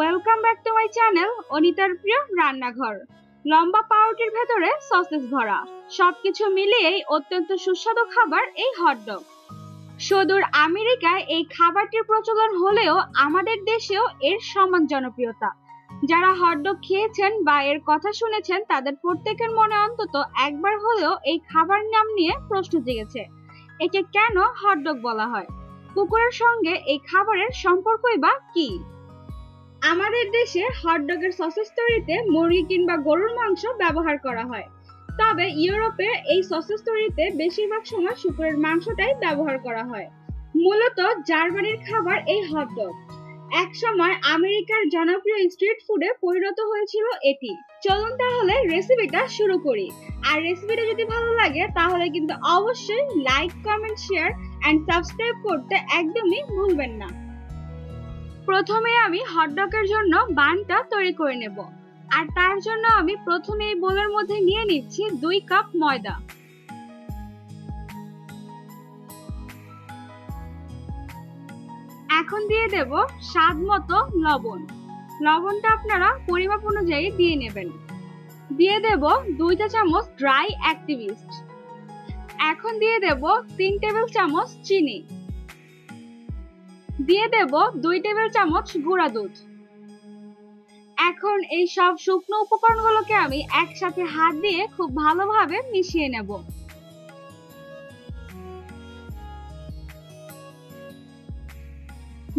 Welcome back to my channel অনিতার প্রিয় রান্নাঘর। লম্বা পাউরুটির ভেতরে সসেস ভরা। সবকিছু মিলিয়েই অত্যন্ত সুস্বাদু খাবার এই হটডগ সুদূর আমেরিকায় এই খাবারটির প্রচলন হলেও আমাদের দেশেও এর সমান জনপ্রিয়তা। যারা হটডগ খেয়েছেন বা এর কথা শুনেছেন, তাদের প্রত্যেকের মনে অন্তত একবার হলেও এই খাবার নাম নিয়ে প্রশ্ন জেগেছে। একে কেন হটডগ বলা হয়? কুকুরের সঙ্গে এই খাবারের সম্পর্কই বা কি? আমাদের দেশে হটডগের সসেস তৈরিতে মুরগি কিংবা গরুর মাংস ব্যবহার করা হয়। তবে ইউরোপে এই সসেস তৈরিতে বেশিরভাগ সময় শুকুরের মাংসটাই ব্যবহার করা হয়। মূলত জার্মানির খাবার এই হটডগ এক সময় আমেরিকার জনপ্রিয় স্ট্রিট ফুডে পরিণত হয়েছিল এটি। চলুন তাহলে রেসিপিটা শুরু করি। আর রেসিপিটা যদি ভালো লাগে, তাহলে কিন্তু অবশ্যই like comment share and subscribe করতে একদমই ভুলবেন না। প্রথমে আমি হটডগের জন্য বানটা তৈরি করে নেব। আর তার জন্য আমি প্রথমে এই বোলের মধ্যে নিয়ে নিচ্ছি দুই কাপ ময়দা। এখন দিয়ে দেব স্বাদ মতো লবণ। লবণটা আপনারা পরিমাপ অনুযায়ী দিয়ে নেবেন। দিয়ে দেব দুই চা চামচ ড্রাই অ্যাক্টিভিস্ট এখন দিয়ে দেব তিন টেবিল চামচ চিনি। দিয়ে দেব দুই টেবিল চামচ গুঁড়া দুধ। এখন এই সব শুকনো উপকরণগুলোকে আমি একসাথে হাত দিয়ে খুব ভালোভাবে মিশিয়ে নেব।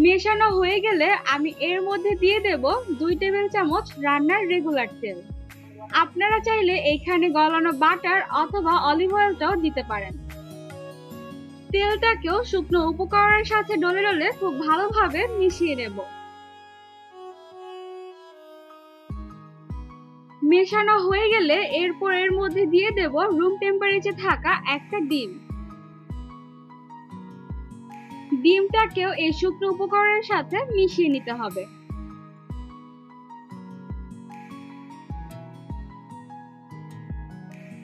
মেশানো হয়ে গেলে আমি এর মধ্যে দিয়ে দেব দুই টেবিল চামচ রান্নার রেগুলার তেল। আপনারা চাইলে এখানে গলানো বাটার অথবা অলিভ অয়েলটাও দিতে পারেন। তেলটাকেও শুকনো উপকরণের সাথে ডলে ডলে খুব ভালোভাবে মিশিয়ে নেব। মেশানো হয়ে গেলে এরপর এর মধ্যে দিয়ে দেব রুম টেম্পারেচার থাকা একটা ডিম। ডিমটাকেও এই শুকনো উপকরণের সাথে মিশিয়ে নিতে হবে।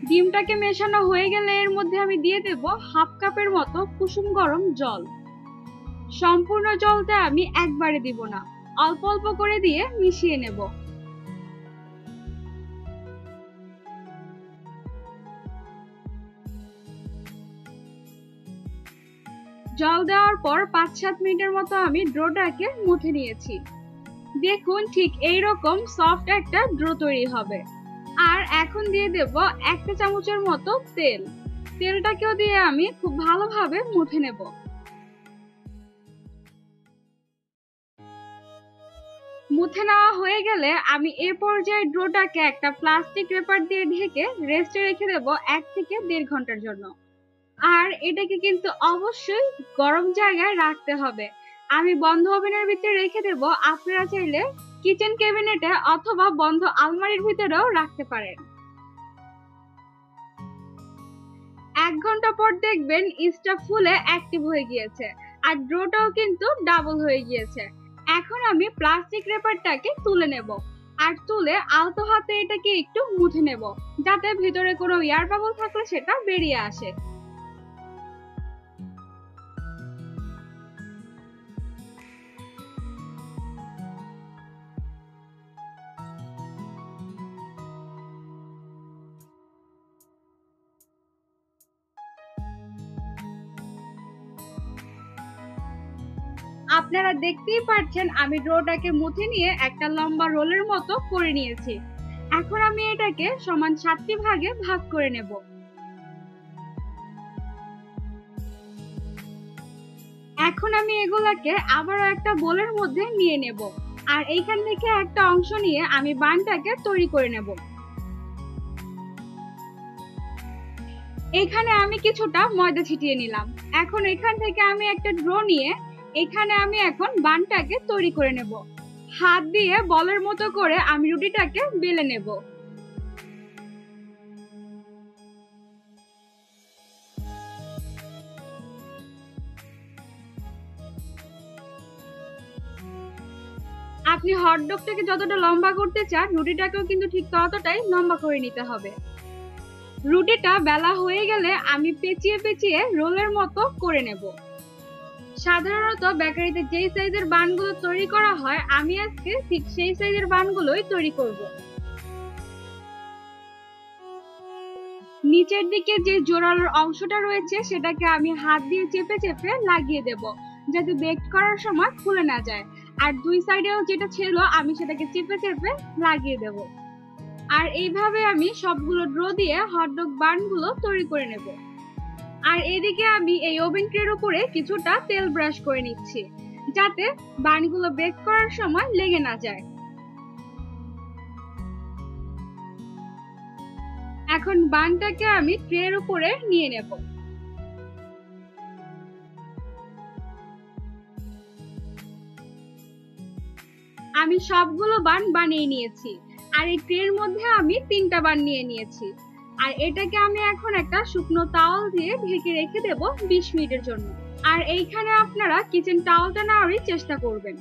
ডিমটাকে মেশানো হয়ে গেলে এর মধ্যে আমি দিয়ে দেব হাফ কাপের মতো কুসুম গরম জল। সম্পূর্ণ জলটা আমি একবারে দিব না, অল্প অল্প করে দিয়ে মিশিয়ে নেব। জল দেওয়ার পর পাঁচ সাত মিনিটের মতো আমি ড্রোটাকে মুথে নিয়েছি। দেখুন ঠিক এইরকম সফট একটা ড্রো তৈরি হবে। আর এখন দিয়ে দেব একটা চামচের মতো তেল। তেলটাকেও দিয়ে আমি খুব ভালোভাবে মুথে নেব। মুথে নেওয়া হয়ে গেলে আমি এ পর্যায়ে ড্রোটাকে একটা প্লাস্টিক পেপার দিয়ে ঢেকে রেস্টে রেখে দেব এক থেকে দেড় ঘণ্টার জন্য। আর এটাকে কিন্তু অবশ্যই গরম জায়গায় রাখতে হবে। আমি বন্ধ ওভেনের ভিতরে রেখে দেব, আপনারা চাইলে কিচেন ক্যাবিনেটে অথবা বন্ধ আলমারির ভিতরেও রাখতে পারেন। এক ঘণ্টা পর দেখবেন ইস্টা ফুলে অ্যাক্টিভ হয়ে গিয়েছে আর ড্রোটাও কিন্তু ডাবল হয়ে গিয়েছে। এখন আমি প্লাস্টিক রেপারটাকে তুলে নেব আর তুলে আলতো হাতে এটাকে একটু মুছে নেব, যাতে ভিতরে কোনো এয়ার বাবল থাকলে সেটা বেরিয়ে আসে। আপনারা দেখতেই পাচ্ছেন, আমি ডোটাকে মুথে নিয়ে একটা লম্বা রোলের মতো করে নিয়েছি। এখন আমি এটাকে সমান সাতটি ভাগে ভাগ করে নেব। এখন আমি এগুলাকে আবারও একটা বোলের মধ্যে নিয়ে নেব। আর এইখান থেকে একটা অংশ নিয়ে আমি বানটাকে তৈরি করে নেব। এখানে আমি কিছুটা ময়দা ছিটিয়ে নিলাম। এখন এখান থেকে আমি একটা ড্রো নিয়ে এখানে আমি এখন বানটাকে তৈরি করে নেব। হাত দিয়ে বলের মতো করে আমি রুটিটাকে বেলে নেব। আপনি হটডগটাকে যতটা লম্বা করতে চান, রুটিটাকেও কিন্তু ঠিক ততটাই লম্বা করে নিতে হবে। রুটিটা বেলা হয়ে গেলে আমি পেঁচিয়ে পেঁচিয়ে রোলের মতো করে নেব। সাধারণত বেকারিতে যেই সাইজের বানগুলো তৈরি করা হয়, আমি আজকে ঠিক সেই সাইজের বানগুলোই তৈরি করব। নিচের দিকে যে জোরালোর অংশটা রয়েছে, সেটাকে আমি হাত দিয়ে চেপে চেপে লাগিয়ে দেব, যাতে বেক করার সময় খুলে না যায়। আর দুই সাইডেও যেটা ছিল, আমি সেটাকে চেপে চেপে লাগিয়ে দেব। আর এইভাবে আমি সবগুলো ড্র দিয়ে হটডগ বানগুলো তৈরি করে নেব। আর এদিকে আমি এই ওভেন ট্রের উপরে কিছুটা তেল ব্রাশ করে নিচ্ছি, যাতে বানগুলো বেক করার সময় লেগে না যায়। এখন বানটাকে আমি ট্রের উপরে নিয়ে নেব। আমি সবগুলো বান বানিয়ে নিয়েছি, আর এই ট্রের মধ্যে আমি তিনটা বান নিয়ে নিয়েছি। আর এটাকে আমি এখন একটা শুকনো তাওয়াল দিয়ে ঢেকে রেখে দেব বিশ মিনিটের জন্য। আর এইখানে আপনারা কিচেন টাওয়ালটা নেওয়ারই চেষ্টা করবেন।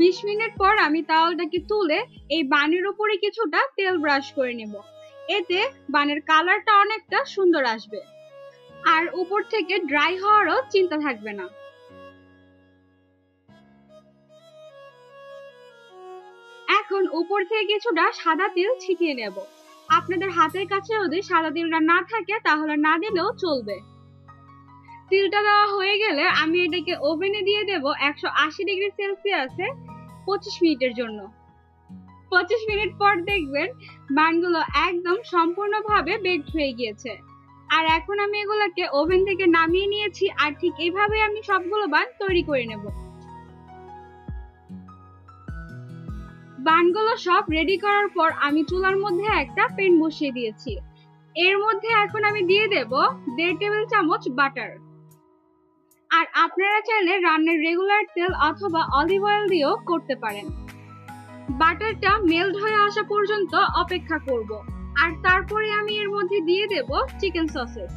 বিশ মিনিট পর আমি তাওয়ালটাকে তুলে এই বানের উপরে কিছুটা তেল ব্রাশ করে নেব। এতে বানের কালারটা অনেকটা সুন্দর আসবে। আর উপর থেকে ড্রাই হওয়ারও চিন্তা থাকবে না। এখন উপর থেকে কিছুটা সাদা তেল ছিটিয়ে নেব। আপনাদের হাতের কাছে যদি তেলটা না থাকে, তাহলে না দিলেও চলবে। তিলটা দেওয়া হয়ে গেলে আমি এটাকে ওভেনে দিয়ে দেব একশো আশি ডিগ্রি সেলসিয়াসে পঁচিশ মিনিটের জন্য। পঁচিশ মিনিট পর দেখবেন বানগুলো একদম সম্পূর্ণভাবে বেকড হয়ে গিয়েছে। আর এখন আমি এগুলোকে ওভেন থেকে নামিয়ে নিয়েছি, আর ঠিক এইভাবে আমি সবগুলো বান তৈরি করে নেব। বানগুলো সব রেডি করার পর আমি চুলার মধ্যে একটা প্যান বসিয়ে দিয়েছি। এর মধ্যে এখন আমি দিয়ে দেব দেড় টেবিল চামচ বাটার আর আপনারা চাইলে রান্নার রেগুলার তেল অথবা অলিভ অয়েল দিয়েও করতে পারেন। বাটারটা মেল্ট হয়ে আসা পর্যন্ত অপেক্ষা করব। আর তারপরে আমি এর মধ্যে দিয়ে দেব চিকেন সসেস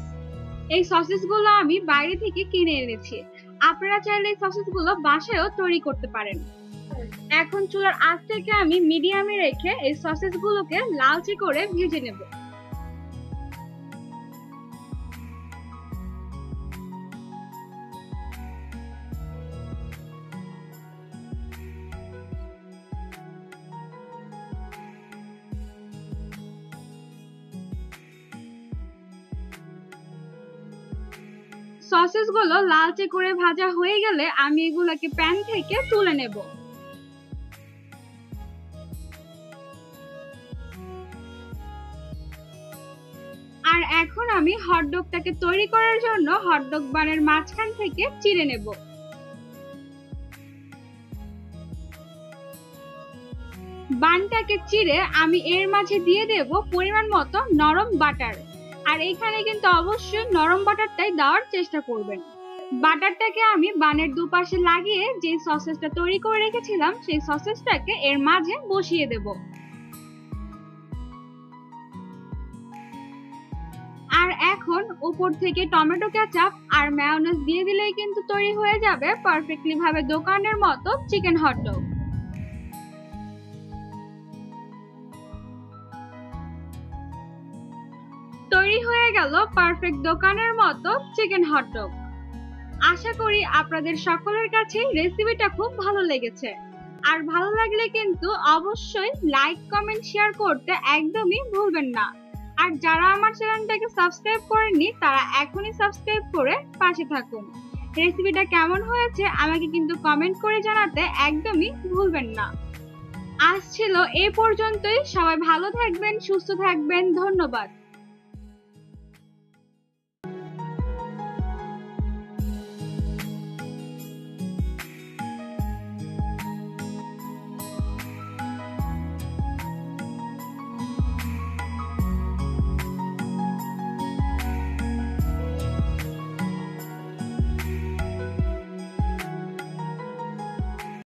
এই সসেসগুলো আমি বাইরে থেকে কিনে এনেছি। আপনারা চাইলে এই সসেসগুলো বাসায়ও তৈরি করতে পারেন। এখন চুলার আঁচ থেকে আমি মিডিয়ামে রেখে এই সসেসগুলোকে লালচে করে ভেজে নেব। সসেসগুলো লালচে করে ভাজা হয়ে গেলে আমি এগুলোকে প্যান থেকে তুলে নেব। আর এখন আমি হটডগটাকে তৈরি করার জন্য হটডগ বানের মাঝখান থেকে চিড়ে নেব। বানটাকে চিড়ে আমি এর মাঝে দিয়ে দেব পরিমাণ মতো নরম বাটার। আর এখানে কিন্তু অবশ্যই নরম বাটারটাই দেওয়ার চেষ্টা করবেন। বাটারটাকে আমি বানের দুপাশে লাগিয়ে যে সসেসটা তৈরি করে রেখেছিলাম, সেই সসেসটাকে এর মাঝে বসিয়ে দেব। উপর থেকে টমেটো কেচাপ আর ম্যায়োনেজ দিয়ে দিলেই কিন্তু তৈরি হয়ে যাবে পারফেক্টলি ভাবে দোকানের মতো চিকেন হটডগ তৈরি হয়ে গেল পারফেক্ট দোকানের মতো চিকেন হটডগ আশা করি আপনাদের সকলের কাছে রেসিপিটা খুব ভালো লেগেছে। আর ভালো লাগলে কিন্তু অবশ্যই লাইক কমেন্ট শেয়ার করতে একদমই ভুলবেন না। আর যারা আমার চ্যানেলটাকে সাবস্ক্রাইব করেননি, তারা এখনই সাবস্ক্রাইব করে পাশে থাকুন। রেসিপিটা কেমন হয়েছে, আমাকে কিন্তু কমেন্ট করে জানাতে একদমই ভুলবেন না। আজ ছিল এ পর্যন্তই। সবাই ভালো থাকবেন, সুস্থ থাকবেন। ধন্যবাদ।